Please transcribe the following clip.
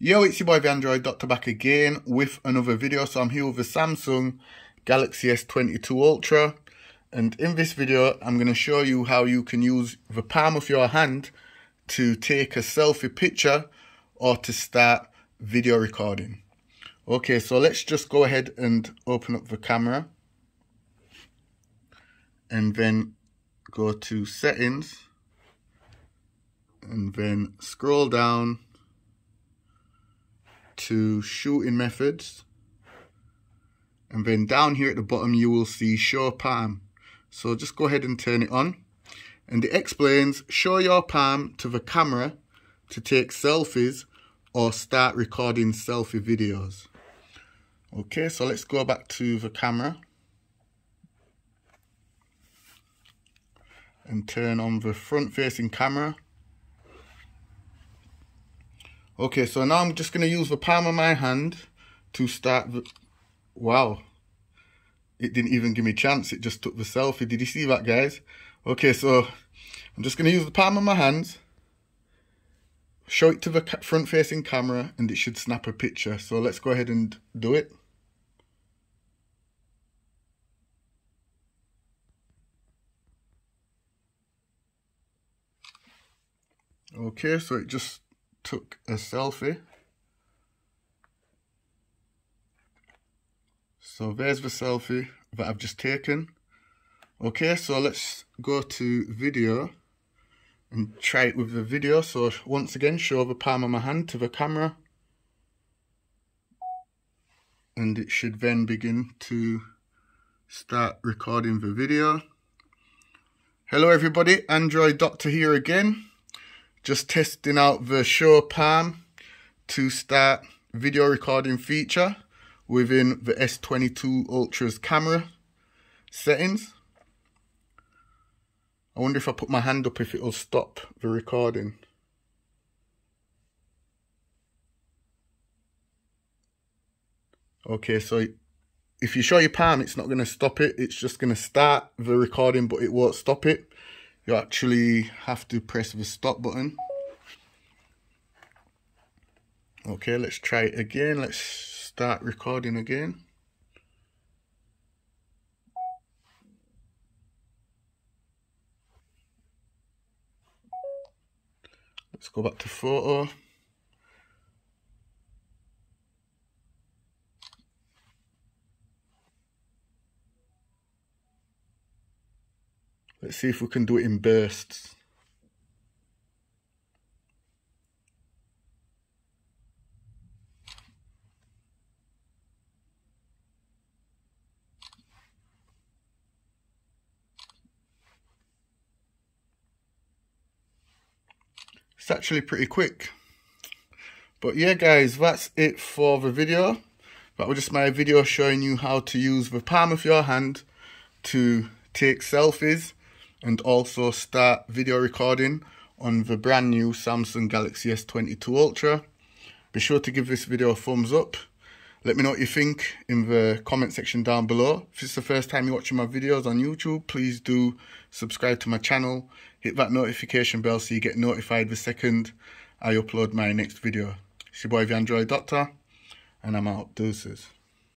Yo, it's your boy the Android Doctor back again with another video. So I'm here with the Samsung Galaxy S22 Ultra. And in this video, I'm going to show you how you can use the palm of your hand to take a selfie picture or to start video recording. Okay, so let's just go ahead and open up the camera. And then go to settings. And then scroll down to shooting methods. And then down here at the bottom, you will see show palm. So just go ahead and turn it on. And it explains, show your palm to the camera to take selfies or start recording selfie videos. Okay, so let's go back to the camera. And turn on the front facing camera. Okay, so now I'm just going to use the palm of my hand to start the... Wow. It didn't even give me a chance. It just took the selfie. Did you see that, guys? Okay, so I'm just going to use the palm of my hands. Show it to the front-facing camera and it should snap a picture. So let's go ahead and do it. Okay, so it just took a selfie. So there's the selfie that I've just taken. Okay, so let's go to video and try it with the video. So once again, show the palm of my hand to the camera. And it should then begin to start recording the video. Hello everybody, Android Doctor here again just testing out the Show Palm to start video recording feature within the S22 Ultra's camera settings. I wonder if I put my hand up if it'll stop the recording. Okay, so if you show your palm, it's not going to stop it. It's just going to start the recording, but it won't stop it you actually have to press the stop button. Okay, let's try it again. Let's start recording again. Let's go back to photo. Let's see if we can do it in bursts. It's actually pretty quick. But yeah guys, that's it for the video. That was just my video showing you how to use the palm of your hand to take selfies and also start video recording on the brand new Samsung Galaxy S22 Ultra. Be sure to give this video a thumbs up. Let me know what you think in the comment section down below. If it's the first time you're watching my videos on YouTube, please do subscribe to my channel. Hit that notification bell so you get notified the second I upload my next video. It's your boy the Android Doctor, and I'm out. Deuces.